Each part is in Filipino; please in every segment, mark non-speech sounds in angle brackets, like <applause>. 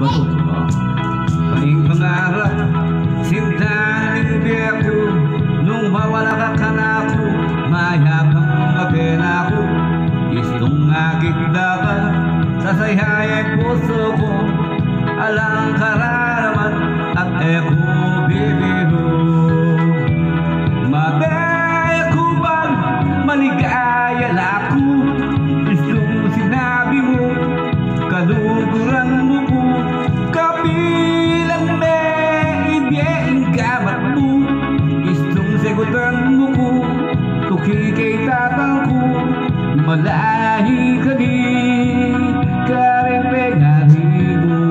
ba to? Oh. Paling pangarap, sinta ng ako Nung ka ka na ako, mayabang makina ako Gustong nakikita sasayayin puso ko Alang kararaman at eko bibiro Mabay ko bang maligaya na ako mo, kaluguran Malahi ka di, karepengari mo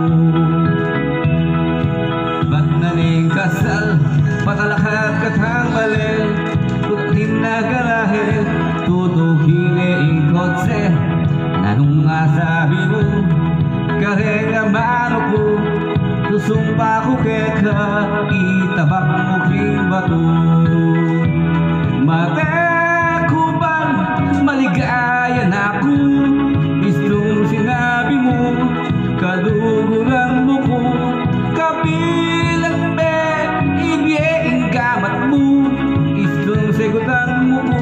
Ba't naling kasal, pakalakad ka kang mali? Tutin na garahe, tutukin e kotse? Nanong nga sabi mo, karenga mano ko Susumpa ko keka, itabak mo kring bato na ako Gustong sinabi mo, kaluguran mo ko Kapilang be, ibiyeng gamat mo Gustong segutan mo ko,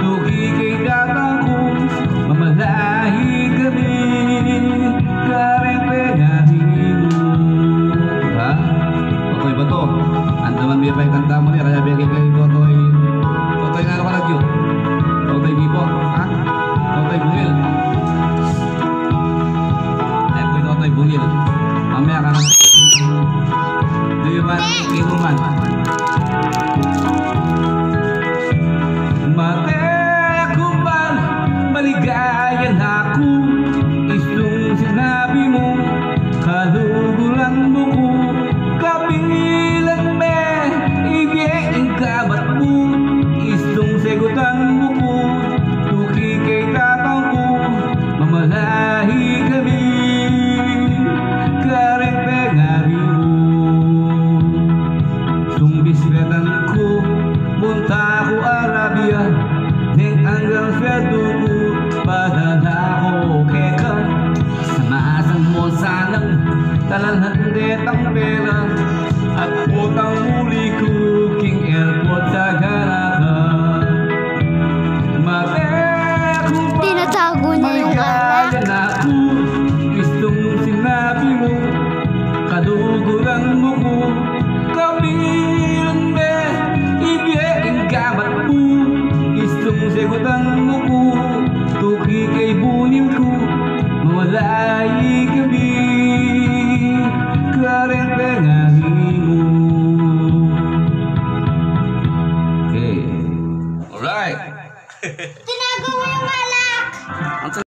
tuki kay mo Diba? Totoy ba? Andaman biya pa yung kanta mo niya, ko, padala ko keka Samasan mo sanang talalhandet ang pera At utang muli ko, King Airport sa Garaka Mate ko ba Tinatago niya yung. Maligaya na ako Gustong sinabi mo Kaduguran mo ko Kabilang be Gustong segutan mo で <laughs>